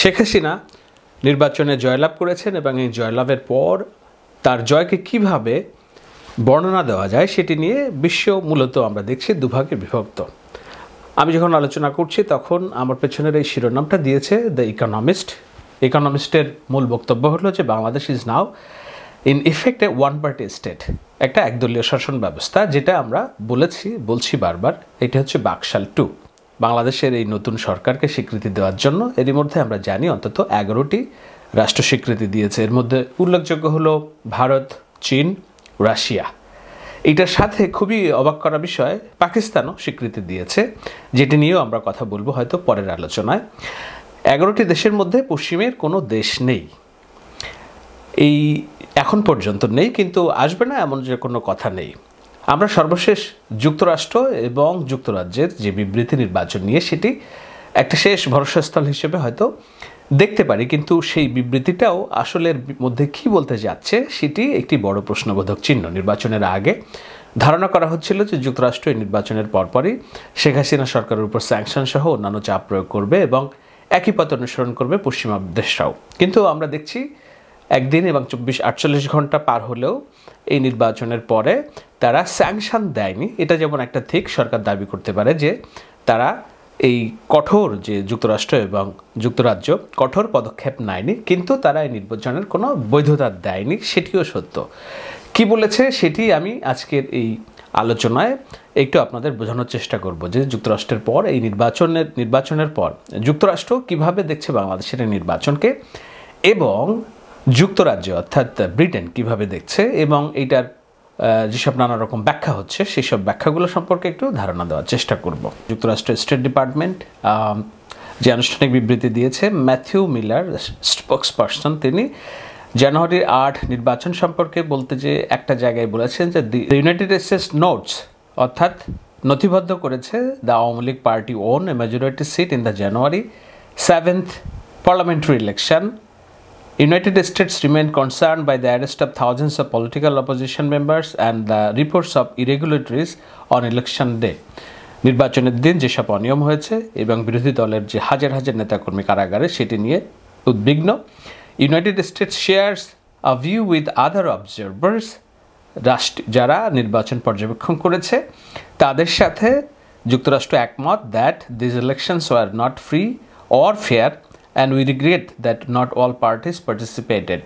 শেখ হাসিনা নির্বাচনে জয়লাভ করেছেন এবং এই জয়লাভের পর তার জয়কে কীভাবে বর্ণনা দেওয়া যায় সেটি নিয়ে বিশ্ব মূলত আমরা দেখছি দুভাগে বিভক্ত। আমি যখন আলোচনা করছি তখন আমার পেছনের এই শিরোনামটা দিয়েছে দ্য ইকোনমিস্ট ইকোনমিস্টের মূল বক্তব্য হলো যে Bangladesh is now in effect a one party state একটা একদলীয় শাসন ব্যবস্থা, যেটা আমরা বলেছি, বলছি বারবার, এটা হচ্ছে বাকশাল টু বাংলাদেশের এই নতুন সরকারকে স্বীকৃতি দেওয়ার জন্য এরই মধ্যে আমরা জানি অন্তত এগারোটি রাষ্ট্র স্বীকৃতি দিয়েছে। এর মধ্যে উল্লেখযোগ্য হলো ভারত, চীন, রাশিয়া। এইটার সাথে খুবই অবাক করা বিষয়, পাকিস্তানও স্বীকৃতি দিয়েছে, যেটি নিয়েও আমরা কথা বলব হয়তো পরের আলোচনায়। এগারোটি দেশের মধ্যে পশ্চিমের কোনো দেশ নেই। এই এখন পর্যন্ত নেই, কিন্তু আসবে না এমন যে কোনো কথা নেই। আমরা সর্বশেষ যুক্তরাষ্ট্র এবং যুক্তরাজ্যের যে বিবৃতি নির্বাচন নিয়ে সেটি একটা শেষ ভরসাস্থল হিসেবে হয়তো দেখতে পারি, কিন্তু সেই বিবৃতিটাও আসলের মধ্যে কি বলতে যাচ্ছে সেটি একটি বড় প্রশ্নবোধক চিহ্ন। নির্বাচনের আগে ধারণা করা হচ্ছিল যে যুক্তরাষ্ট্র এই নির্বাচনের পরপরই শেখ হাসিনা সরকারের উপর স্যাংশন সহ অন্যান্য চাপ প্রয়োগ করবে এবং একই পথ অনুসরণ করবে পশ্চিমা দেশরাও। কিন্তু আমরা দেখছি একদিন এবং চব্বিশ আটচল্লিশ ঘণ্টা পার হলেও এই নির্বাচনের পরে তারা স্যাংশন দেয়নি। এটা যেমন একটা ঠিক, সরকার দাবি করতে পারে যে তারা এই কঠোর যে যুক্তরাষ্ট্র এবং যুক্তরাজ্য, কঠোর পদক্ষেপ নেয়নি, কিন্তু তারা এই নির্বাচনের কোনো বৈধতা দেয়নি, সেটিও সত্য। কি বলেছে সেটি আমি আজকের এই আলোচনায় একটু আপনাদের বোঝানোর চেষ্টা করব যে যুক্তরাষ্ট্রের পর, এই নির্বাচনের নির্বাচনের পর যুক্তরাষ্ট্র কীভাবে দেখছে বাংলাদেশের নির্বাচনকে এবং যুক্তরাজ্য, অর্থাৎ ব্রিটেন কীভাবে দেখছে এবং এইটার যেসব নানা রকম ব্যাখ্যা হচ্ছে সেই সব ব্যাখ্যাগুলো সম্পর্কে একটু ধারণা দেওয়ার চেষ্টা করব। যুক্তরাষ্ট্রের স্টেট ডিপার্টমেন্ট যে আনুষ্ঠানিক বিবৃতি দিয়েছে, ম্যাথিউ মিলার স্পোক্স পার্সন তিনি জানুয়ারির আট নির্বাচন সম্পর্কে বলতে যে একটা জায়গায় বলেছেন যে দি ইউনাইটেড স্টেটস নোটস, অর্থাৎ নথিবদ্ধ করেছে the Awami League party won a majority seat in the January seventh parliamentary election United States remain concerned by the arrest of thousands of political opposition members and the reports of irregularities on election day. নির্বাচনের দিন যেসব অনিয়ম হয়েছে এবং বিরোধী দলের যে হাজার হাজার নেতাকর্মী কারাগারে সেটি নিয়ে উদ্বিগ্ন United States shares a view with other observers রাষ্ট্র যারা নির্বাচন পর্যবেক্ষণ করেছে, তাদের সাথে যুক্তরাষ্ট্র একমত that this elections were not free or fair and we regret that not all parties participated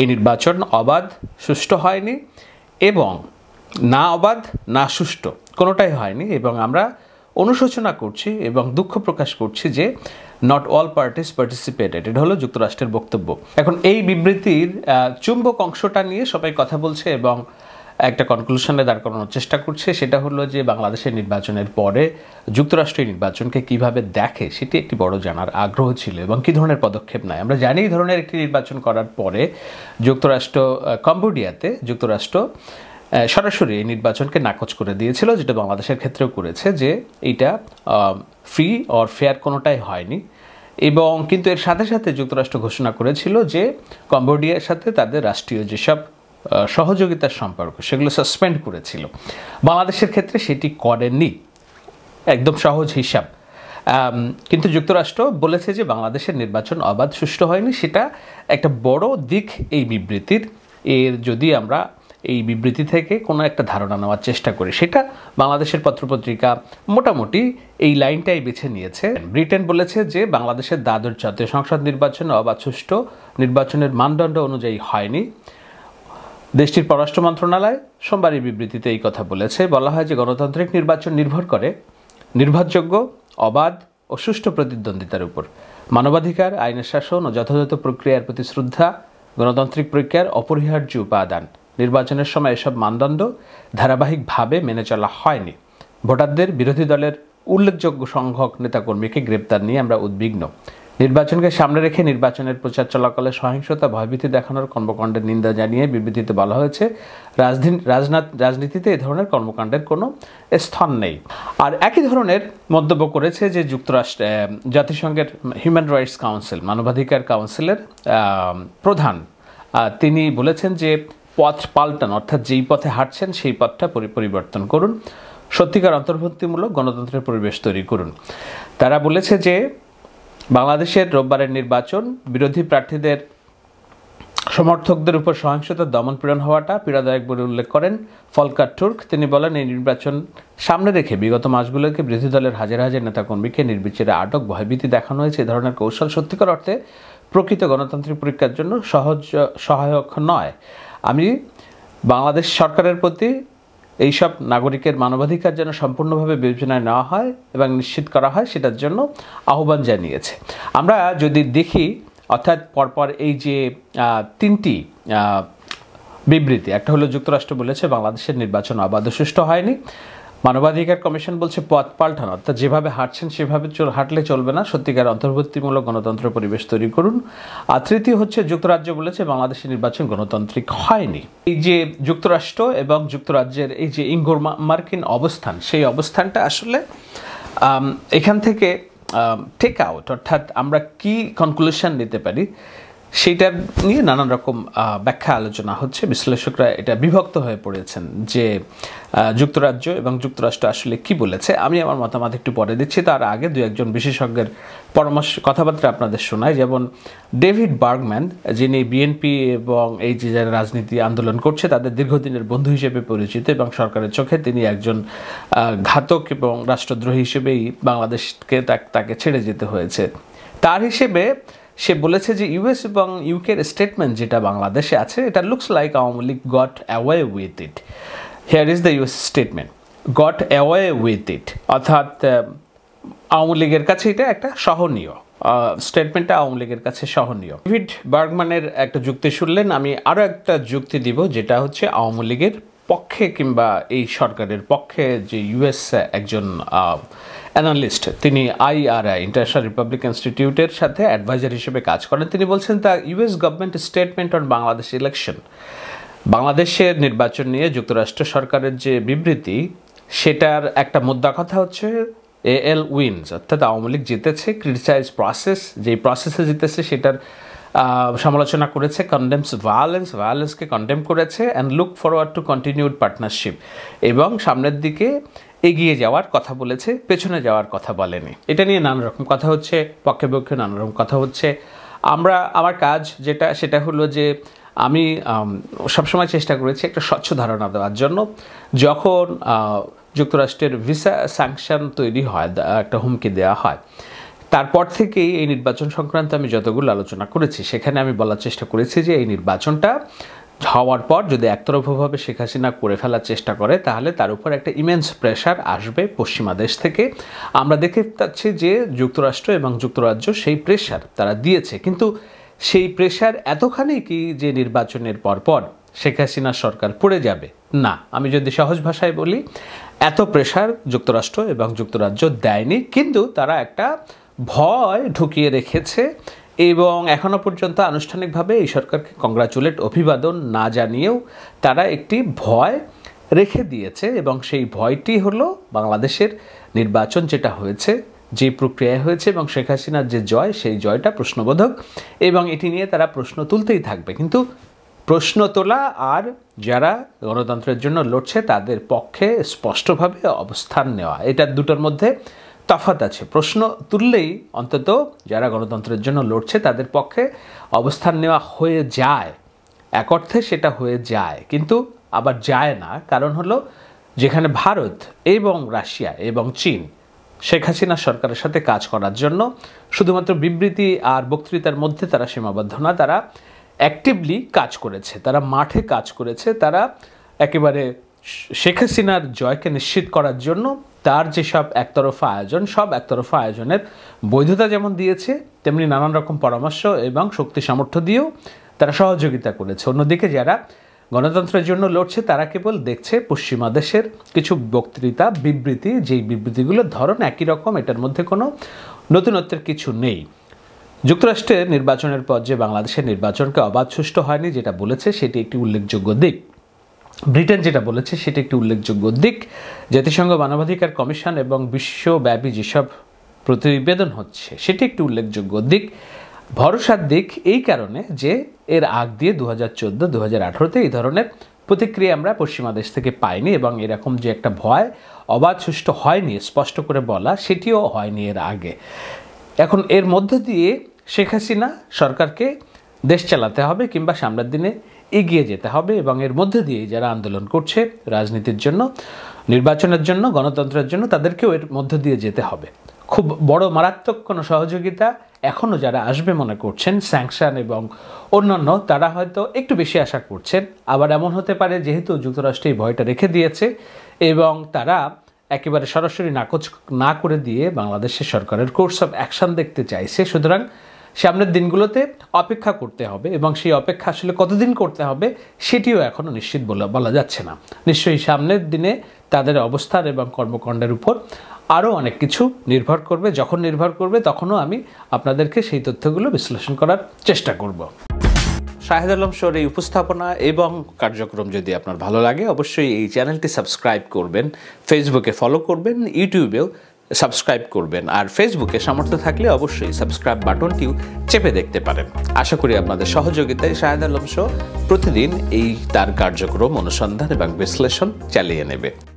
এই নির্বাচন অবাধ, সুষ্ঠু হয়নি এবং না অবাধ, না সুষ্ঠু, কোনোটাই হয়নি এবং আমরা অনুশোচনা করছি এবং দুঃখ প্রকাশ করছি যে নট অল পার্টিস পার্টিসিপেটেড এটা হলো যুক্তরাষ্ট্রের বক্তব্য। এখন এই বিবৃতির চুম্বক অংশটা নিয়ে সবাই কথা বলছে এবং একটা কনক্লুশনে দাঁড় করানোর চেষ্টা করছে, সেটা হলো যে বাংলাদেশের নির্বাচনের পরে যুক্তরাষ্ট্রীয় নির্বাচনকে কীভাবে দেখে, সেটি একটি বড় জানার আগ্রহ ছিল এবং কী ধরনের পদক্ষেপ নেয়। আমরা জানি এই ধরনের একটি নির্বাচন করার পরে যুক্তরাষ্ট্র কম্বোডিয়াতে যুক্তরাষ্ট্র সরাসরি এই নির্বাচনকে নাকচ করে দিয়েছিল, যেটা বাংলাদেশের ক্ষেত্রেও করেছে, যে এইটা ফ্রি অর ফেয়ার কোনোটাই হয়নি। এবং কিন্তু এর সাথে সাথে যুক্তরাষ্ট্র ঘোষণা করেছিল যে কম্বোডিয়ার সাথে তাদের রাষ্ট্রীয় যেসব সহযোগিতার সম্পর্ক, সেগুলো সাসপেন্ড করেছিল। বাংলাদেশের ক্ষেত্রে সেটি করেননি। একদম সহজ হিসাব। কিন্তু যুক্তরাষ্ট্র বলেছে যে বাংলাদেশের নির্বাচন অবাধ, সুষ্ঠু হয়নি। সেটা একটা বড় দিক এই বিবৃতির। এর যদি আমরা এই বিবৃতি থেকে কোনো একটা ধারণা নেওয়ার চেষ্টা করি, সেটা বাংলাদেশের পত্রপত্রিকা মোটামুটি এই লাইনটাই বেছে নিয়েছে। ব্রিটেন বলেছে যে বাংলাদেশের দ্বাদশ জাতীয় সংসদ নির্বাচন অবাধ, সুষ্ঠু নির্বাচনের মানদণ্ড অনুযায়ী হয়নি। দেশটির পররাষ্ট্র মন্ত্রণালয় সোমবার এই বিবৃতিতে এই কথা বলেছে। বলা হয় যে গণতান্ত্রিক নির্বাচন নির্ভর করে নির্ভরযোগ্য, অবাধ ও সুষ্ঠু প্রতিদ্বন্দ্বিতার উপর। মানবাধিকার, আইনের শাসন ও যথাযথ প্রক্রিয়ার প্রতি শ্রদ্ধা, গণতান্ত্রিক প্রক্রিয়ার অপরিহার্য উপাদান। নির্বাচনের সময় এসব মানদণ্ড ধারাবাহিকভাবে মেনে চলা হয়নি। ভোটারদের বিরোধী দলের উল্লেখযোগ্য সংখ্যক নেতাকর্মীকে গ্রেপ্তার নিয়ে আমরা উদ্বিগ্ন। নির্বাচনকে সামনে রেখে নির্বাচনের প্রচার চলাকালে সহিংসতা, ভয়ভীতি দেখানোর কর্মকাণ্ডের নিন্দা জানিয়ে বিবৃতিতে বলা হয়েছে রাজনীতিতে এ ধরনের কর্মকাণ্ডের কোনো স্থান নেই। আর একই ধরনের মন্তব্য করেছে যে যুক্তরাষ্ট্র জাতিসংঘের হিউম্যান রাইটস কাউন্সিল, মানবাধিকার কাউন্সিলের প্রধান। তিনি বলেছেন যে পথ পাল্টান, অর্থাৎ যেই পথে হাঁটছেন সেই পথটা পরিবর্তন করুন। সত্যিকার অন্তর্ভুক্তিমূলক গণতন্ত্রের পরিবেশ তৈরি করুন। তারা বলেছে যে বাংলাদেশের রোববারের নির্বাচন, বিরোধী প্রার্থীদের সমর্থকদের উপর সহিংসতা দমন পীড়ন হওয়াটা পীড়াদায়ক বলে উল্লেখ করেন ফলকার তুর্ক। তিনি বলেন, এই নির্বাচন সামনে রেখে বিগত মাসগুলোকে বিরোধী দলের হাজার হাজার নেতাকর্মীকে নির্বিচারে আটক, ভয়ভীতি দেখানো হয়েছে। এ ধরনের কৌশল সত্যিকার অর্থে প্রকৃত গণতান্ত্রিক পরীক্ষার জন্য সহজ, সহায়ক নয়। আমি বাংলাদেশ সরকারের প্রতি এইসব নাগরিকের মানবাধিকার যেন সম্পূর্ণভাবে বিবেচনায় নেওয়া হয় এবং নিশ্চিত করা হয়, সেটার জন্য আহ্বান জানিয়েছে। আমরা যদি দেখি, অর্থাৎ পরপর এই যে তিনটি বিবৃতি, একটা হলো যুক্তরাষ্ট্র বলেছে বাংলাদেশের নির্বাচন অবাধ সুষ্ঠু হয়নি। মানবাধিকার কমিশন বলছে পথ পাল্টানো, অর্থাৎ যেভাবে হাঁটছেন সেভাবে হাঁটলে চলবে না। সত্যিকার অন্তর্বর্তীমূলক গণতন্ত্র পরিবেশ তৈরি করুন। আর তৃতীয় হচ্ছে, যুক্তরাজ্য বলেছে বাংলাদেশের নির্বাচন গণতান্ত্রিক হয়নি। এই যে যুক্তরাষ্ট্র এবং যুক্তরাজ্যের এই যে ইঙ্গোর মার্কিন অবস্থান, সেই অবস্থানটা আসলে এখান থেকে টেক আউট অর্থাৎ আমরা কি কনক্লুশন নিতে পারি? সেইটার নিয়ে নানান রকম ব্যাখ্যা আলোচনা হচ্ছে। বিশ্লেষকরা এটা বিভক্ত হয়ে পড়েছেন যে যুক্তরাজ্য এবং যুক্তরাষ্ট্র আসলে কি বলেছে। আমি আমার মতামত একটু পরে দিচ্ছি। তার আগে দু একজন বিশেষজ্ঞের পরামর্শ, কথাবার্তা আপনাদের শোনাই। যেমন ডেভিড বার্গম্যান, যিনি বিএনপি এবং এই যে যারা রাজনীতি আন্দোলন করছে, তাদের দীর্ঘদিনের বন্ধু হিসেবে পরিচিত এবং সরকারের চোখে তিনি একজন ঘাতক এবং রাষ্ট্রদ্রোহী হিসেবেই বাংলাদেশকে তাকে ছেড়ে যেতে হয়েছে। তার হিসেবে সে বলেছে যে ইউএস এবং ইউকের স্টেটমেন্ট যেটা বাংলাদেশে আছে, এটা looks like Awami League got away with it here is the US statement got away with it অর্থাৎ আওয়ামী লীগের কাছে এটা একটা সহনীয় স্টেটমেন্টটা আওয়ামী লীগের কাছে সহনীয়। ডেভিড বার্গম্যানের একটা যুক্তি শুনলেন, আমি আরও একটা যুক্তি দিব, যেটা হচ্ছে আওয়ামী লীগের পক্ষে কিংবা এই সরকারের পক্ষে যে ইউএস একজন অ্যানালিস্ট, তিনি আইআরআই ইন্টারন্যাশনাল রিপাবলিক ইনস্টিটিউটের সাথে অ্যাডভাইজার হিসেবে কাজ করেন। তিনি বলছেন, the US government statement on Bangladesh election, বাংলাদেশের নির্বাচন নিয়ে যুক্তরাষ্ট্র সরকারের যে বিবৃতি, সেটার একটা মুদ্রা কথা হচ্ছে, এ এল উইনস, অর্থাৎ আওয়ামী লীগ জিতেছে, ক্রিটিসাইজ প্রসেস, যেই প্রসেসে জিতেছে, সেটার সমালোচনা করেছে কন্ডেমস ভায়োলেন্স ভায়োলেন্সকে কন্ডেম করেছে and look forward to continued partnership এবং সামনের দিকে এগিয়ে যাওয়ার কথা বলেছে, পেছনে যাওয়ার কথা বলেনি। এটা নিয়ে নানা রকম কথা হচ্ছে, পক্ষে পক্ষে নানা রকম কথা হচ্ছে। আমরা, আমার কাজ যেটা, সেটা হলো যে আমি সবসময় চেষ্টা করেছি একটা স্বচ্ছ ধারণা দেওয়ার জন্য। যখন যুক্তরাষ্ট্রের ভিসা স্যাংশন তৈরি হয় একটা হুমকি দেওয়া হয় তারপর থেকেই এই নির্বাচন সংক্রান্ত আমি যতগুলো আলোচনা করেছি, সেখানে আমি বলার চেষ্টা করেছি যে এই নির্বাচনটা হওয়ার পর যদি একতরফভাবে শেখ হাসিনা করে ফেলার চেষ্টা করে, তাহলে তার উপর একটা ইমেন্স প্রেশার আসবে পশ্চিমা দেশ থেকে। আমরা দেখে পাচ্ছি যে যুক্তরাষ্ট্র এবং যুক্তরাজ্য সেই প্রেশার তারা দিয়েছে। কিন্তু সেই প্রেশার এতখানি কি যে নির্বাচনের পরপর শেখ হাসিনা সরকার পড়ে যাবে? না, আমি যদি সহজ ভাষায় বলি, এত প্রেশার যুক্তরাষ্ট্র এবং যুক্তরাজ্য দেয়নি। কিন্তু তারা একটা ভয় ঢুকিয়ে রেখেছে এবং এখনও পর্যন্ত আনুষ্ঠানিকভাবে এই সরকারকে কংগ্রাচুলেট অভিবাদন না জানিয়েও তারা একটি ভয় রেখে দিয়েছে এবং সেই ভয়টি হলো বাংলাদেশের নির্বাচন যেটা হয়েছে, যে প্রক্রিয়ায় হয়েছে এবং শেখ হাসিনার যে জয়, সেই জয়টা প্রশ্নবোধক এবং এটি নিয়ে তারা প্রশ্ন তুলতেই থাকবে। কিন্তু প্রশ্ন তোলা আর যারা গণতন্ত্রের জন্য লড়ছে তাদের পক্ষে স্পষ্টভাবে অবস্থান নেওয়া, এটা দুটোর মধ্যে তফাত আছে। প্রশ্ন তুললেই অন্তত যারা গণতন্ত্রের জন্য লড়ছে তাদের পক্ষে অবস্থান নেওয়া হয়ে যায়। এক অর্থে সেটা হয়ে যায়, কিন্তু আবার যায় না। কারণ হলো যেখানে ভারত এবং রাশিয়া এবং চীন, শেখ হাসিনা সরকারের সাথে কাজ করার জন্য শুধুমাত্র বিবৃতি আর বক্তৃতার মধ্যে তারা সীমাবদ্ধ না, তারা অ্যাক্টিভলি কাজ করেছে, তারা মাঠে কাজ করেছে, তারা একেবারে শেখ হাসিনার জয়কে নিশ্চিত করার জন্য তার যেসব একতরফা আয়োজন, সব একতরফা আয়োজনের বৈধতা যেমন দিয়েছে, তেমনি নানান রকম পরামর্শ এবং শক্তি সামর্থ্য দিয়েও তারা সহযোগিতা করেছে। অন্যদিকে যারা গণতন্ত্রের জন্য লড়ছে, তারা কেবল দেখছে পশ্চিমা দেশের কিছু বক্তৃতা, বিবৃতি, যেই বিবৃতিগুলোর ধরন একই রকম, এটার মধ্যে কোনো নতুনত্বের কিছু নেই। যুক্তরাষ্ট্রের নির্বাচনের পর যে বাংলাদেশের নির্বাচনকে অবাধ সুষ্ঠু হয়নি, যেটা বলেছে, সেটি একটি উল্লেখযোগ্য দিক। ব্রিটেন যেটা বলেছে সেটা একটি উল্লেখযোগ্য দিক। জাতিসংঘ মানবাধিকার কমিশন এবং বিশ্বব্যাপী যেসব প্রতিবেদন হচ্ছে, সেটি একটি উল্লেখযোগ্য দিক। ভরসার দিক এই কারণে যে এর আগ দিয়ে দু হাজার চোদ্দ দু হাজার আঠারোতে এই ধরনের প্রতিক্রিয়া আমরা পশ্চিমা দেশ থেকে পাইনি এবং এরকম যে একটা ভয়, অবাধ সুষ্ঠু হয়নি, স্পষ্ট করে বলা, সেটিও হয়নি এর আগে। এখন এর মধ্য দিয়ে শেখ হাসিনা সরকারকে দেশ চালাতে হবে কিংবা সামনের দিনে এগিয়ে যেতে হবে এবং এর মধ্যে দিয়ে যারা আন্দোলন করছে রাজনীতির জন্য, নির্বাচনের জন্য, গণতন্ত্রের জন্য, তাদেরকেও এর মধ্য দিয়ে যেতে হবে। খুব বড় মারাত্মক কোনো সহযোগিতা এখনও যারা আসবে মনে করছেন, স্যাংশন এবং অন্যান্য, তারা হয়তো একটু বেশি আশা করছেন। আবার এমন হতে পারে যেহেতু যুক্তরাষ্ট্র এই ভয়টা রেখে দিয়েছে এবং তারা একেবারে সরাসরি নাকচ না করে দিয়ে বাংলাদেশের সরকারের কোর্স অফ অ্যাকশন দেখতে চাইছে। সুতরাং সামনের দিনগুলোতে অপেক্ষা করতে হবে এবং সেই অপেক্ষা আসলে কতদিন করতে হবে সেটিও এখনও নিশ্চিত বলা বলা যাচ্ছে না। নিশ্চয়ই সামনের দিনে তাদের অবস্থান এবং কর্মকাণ্ডের উপর আরও অনেক কিছু নির্ভর করবে। যখন নির্ভর করবে তখনও আমি আপনাদেরকে সেই তথ্যগুলো বিশ্লেষণ করার চেষ্টা করব। শাহেদ আলম শোর এই উপস্থাপনা এবং কার্যক্রম যদি আপনার ভালো লাগে, অবশ্যই এই চ্যানেলটি সাবস্ক্রাইব করবেন, ফেসবুকে ফলো করবেন, ইউটিউবেও সাবস্ক্রাইব করবেন। আর ফেসবুকে সামর্থ্য থাকলে অবশ্যই সাবস্ক্রাইব বাটনটিও চেপে দেখতে পারেন। আশা করি আপনাদের সহযোগিতায় শাহেদ আলম শো প্রতিদিন এই তার কার্যক্রম অনুসন্ধান এবং বিশ্লেষণ চালিয়ে নেবে।